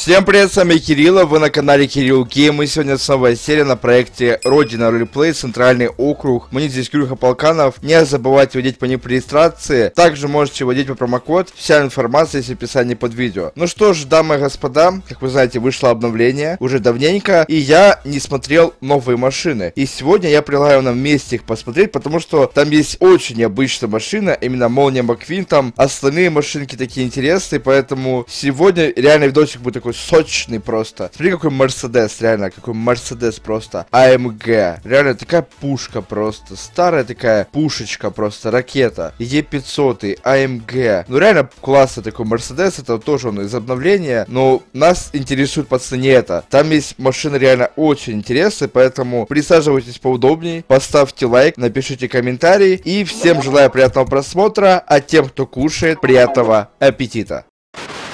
Всем привет, с вами Кирилл, вы на канале Кирилл Гейм, и сегодня новая серия на проекте Родина Ролеплей, Центральный округ. Мне здесь Кирюха Полканов, не забывайте вводить по ним при регистрации, также можете вводить по промокод, вся информация есть в описании под видео. Ну что ж, дамы и господа, как вы знаете, вышло обновление уже давненько, и я не смотрел новые машины. И сегодня я предлагаю нам вместе их посмотреть, потому что там есть очень необычная машина, именно Молния Маквин, там остальные машинки такие интересные, поэтому сегодня реально видосик будет такой такой сочный просто. Смотри, какой Мерседес, реально, какой Мерседес просто. АМГ. Реально, такая пушка просто. Старая такая пушечка просто, ракета. Е500, АМГ. Ну, реально, классно такой Мерседес, это тоже он из обновления. Но нас интересует, пацаны, не это. Там есть машины реально очень интересные, поэтому присаживайтесь поудобнее, поставьте лайк, напишите комментарий. И всем желаю приятного просмотра, а тем, кто кушает, приятного аппетита.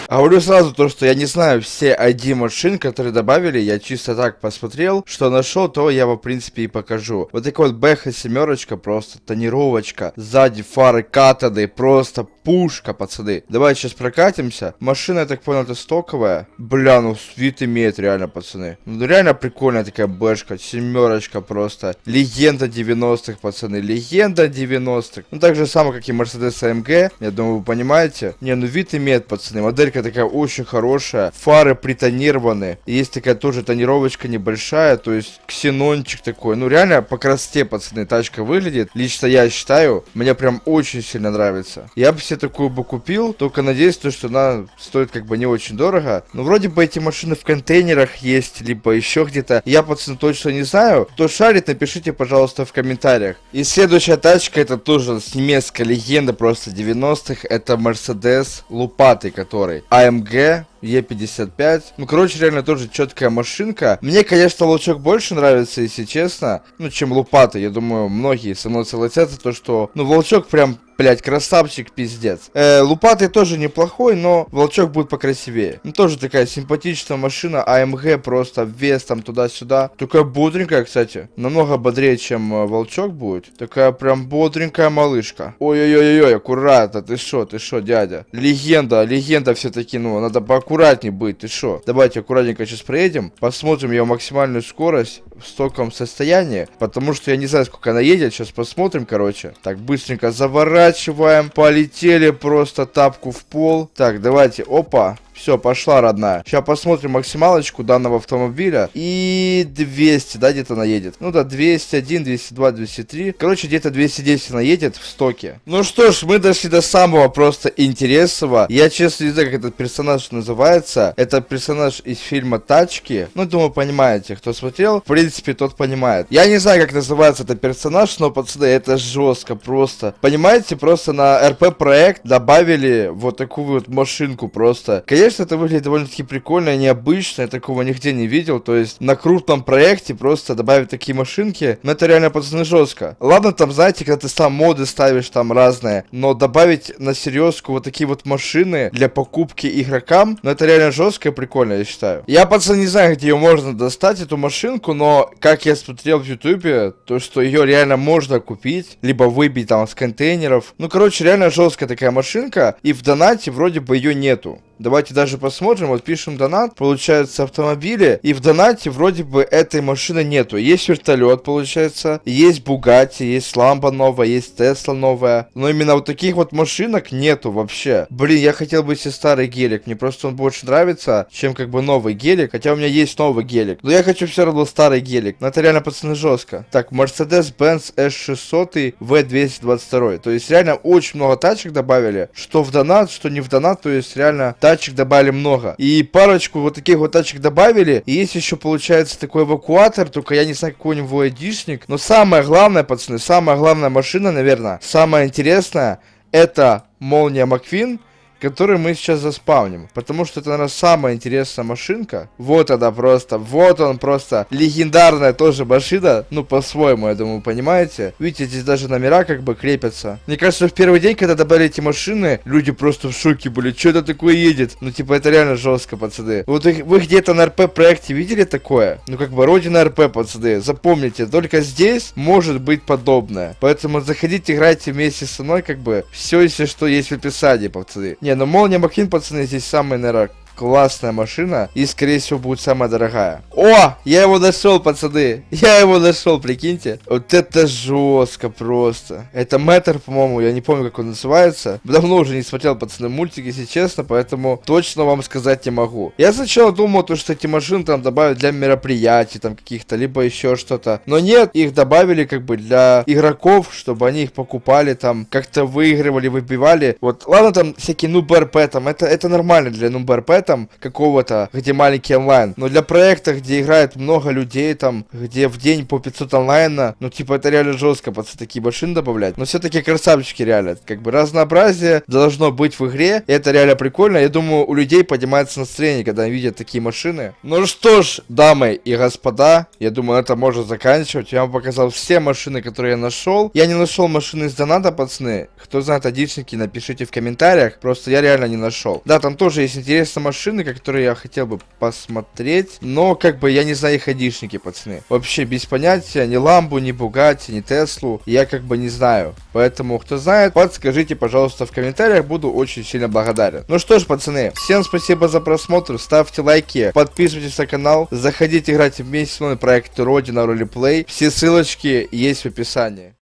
А говорю сразу то, что я не знаю все ID машин, которые добавили, я чисто так посмотрел, что нашел, то я в принципе и покажу. Вот такой вот бэха семерочка, просто тонировочка, сзади фары катаны, просто пушка, пацаны. Давайте сейчас прокатимся. Машина, я так понял, это стоковая. Бля, ну вид имеет реально, пацаны. Ну реально прикольная такая бэшка, семерочка просто. Легенда 90-х, пацаны, легенда 90-х. Ну так же самое, как и Mercedes AMG, я думаю, вы понимаете. Не, ну вид имеет, пацаны, моделька Моделька такая очень хорошая. Фары притонированы. Есть такая тоже тонировочка небольшая. То есть ксенончик такой. Ну реально по красоте, пацаны, тачка выглядит. Лично я считаю, мне прям очень сильно нравится. Я бы себе такую бы купил. Только надеюсь, то, что она стоит как бы не очень дорого. Но вроде бы эти машины в контейнерах есть. Либо еще где-то. Я, пацаны, точно не знаю. Кто шарит, напишите, пожалуйста, в комментариях. И следующая тачка, это тоже с немецкой легенды просто 90-х. Это Mercedes Лупатый, который. AMG Е55. Ну, короче, реально тоже четкая машинка. Мне, конечно, лучок больше нравится, если честно, ну, чем лупата. Я думаю, многие со мной согласятся, то, что, ну, волчок прям Блять, красавчик, пиздец. Э, лупатый тоже неплохой, но волчок будет покрасивее. Ну, тоже такая симпатичная машина. АМГ просто вес там туда-сюда. Такая бодренькая, кстати. Намного бодрее, чем э, волчок будет. Такая прям бодренькая малышка. Ой-ой-ой-ой, аккуратно. Ты шо, ты шо, дядя? Легенда, легенда все-таки, ну, надо поаккуратнее быть. Ты шо? Давайте аккуратненько сейчас проедем. Посмотрим ее максимальную скорость в стоковом состоянии. Потому что я не знаю, сколько она едет. Сейчас посмотрим, короче. Так, быстренько заворачиваем. Полетели просто тапку в пол. Так, давайте. Опа. Все, пошла, родная. Сейчас посмотрим максималочку данного автомобиля. И 200, да, где-то она едет. Ну да, 201, 202, 203. Короче, где-то 210 она едет в стоке. Ну что ж, мы дошли до самого просто интересного. Я, честно, не знаю, как этот персонаж называется. Это персонаж из фильма «Тачки». Ну, думаю, понимаете, кто смотрел. В принципе, тот понимает. Я не знаю, как называется этот персонаж, но, пацаны, это жестко просто. Понимаете, просто на РП-проект добавили вот такую вот машинку просто. Конечно, Конечно, это выглядит довольно-таки прикольно, необычно, я такого нигде не видел, то есть на крупном проекте просто добавить такие машинки, но это реально, пацаны, жестко. Ладно, там, знаете, когда ты сам моды ставишь там разные, но добавить на серьезку вот такие вот машины для покупки игрокам, ну это реально жестко и прикольно, я считаю. Я, пацаны, не знаю, где ее можно достать, эту машинку, но как я смотрел в ютубе, то, что ее реально можно купить, либо выбить там с контейнеров. Ну, короче, реально жесткая такая машинка, и в донате вроде бы ее нету. Давайте даже посмотрим, вот пишем донат, получается автомобили, и в донате вроде бы этой машины нету. Есть вертолет, получается, есть Бугатти, есть Ламба новая, есть Тесла новая, но именно вот таких вот машинок нету вообще. Блин, я хотел бы себе старый гелик, мне просто он больше нравится, чем как бы новый гелик, хотя у меня есть новый гелик. Но я хочу все равно старый гелик, но это реально, пацаны, жестко. Так, Mercedes-Benz S600 V222, то есть реально очень много тачек добавили, что в донат, что не в донат, то есть реально тачек добавили много. И парочку вот таких вот тачек добавили. И есть еще, получается, такой эвакуатор, только я не знаю, какой у него айдишник. Но самое главное, пацаны, самая главная машина, наверное, самая интересная, это Молния Маквин который мы сейчас заспавним. Потому что это, наверное, самая интересная машинка. Вот она просто, вот он просто. Легендарная тоже машина, ну, по-своему, я думаю, понимаете. Видите, здесь даже номера как бы крепятся. Мне кажется, в первый день, когда добавили эти машины, люди просто в шоке были. Что это такое едет? Ну, типа, это реально жестко, пацаны. Вот вы где-то на РП-проекте видели такое? Ну, как бы, родина РП, пацаны. Запомните, только здесь может быть подобное. Поэтому заходите, играйте вместе со мной, как бы, все, если что, есть в описании, пацаны. Не, ну, Молния Маквин, пацаны, здесь самый, наверное, классная машина и, скорее всего, будет самая дорогая. О, я его нашел, пацаны. Я его нашел, прикиньте. Вот это жестко просто. Это Мэтр, по-моему, я не помню, как он называется. Давно уже не смотрел, пацаны, мультик, если честно, поэтому точно вам сказать не могу. Я сначала думал, то, что эти машины там добавят для мероприятий, там каких-то, либо еще что-то. Но нет, их добавили как бы для игроков, чтобы они их покупали, там, как-то выигрывали, выбивали. Вот, ладно, там всякие нуб там, это, это нормально для нуб там какого-то, где маленький онлайн. Но для проекта, где играет много людей, там, где в день по 500 онлайна, ну, типа, это реально жестко, под такие машины добавлять. Но все-таки красавчики реально. Как бы разнообразие должно быть в игре. И это реально прикольно. Я думаю, у людей поднимается настроение, когда они видят такие машины. Ну что ж, дамы и господа, я думаю, это можно заканчивать. Я вам показал все машины, которые я нашел. Я не нашел машины из доната, пацаны. Кто знает одичники, напишите в комментариях. Просто я реально не нашел. Да, там тоже есть интересная машина машины, которые я хотел бы посмотреть, но как бы я не знаю их одишники, пацаны. Вообще без понятия, ни Ламбу, ни Бугатти, ни Теслу, я как бы не знаю. Поэтому, кто знает, подскажите, пожалуйста, в комментариях, буду очень сильно благодарен. Ну что ж, пацаны, всем спасибо за просмотр, ставьте лайки, подписывайтесь на канал, заходите играть вместе с мной проект Родина Ролеплей, все ссылочки есть в описании.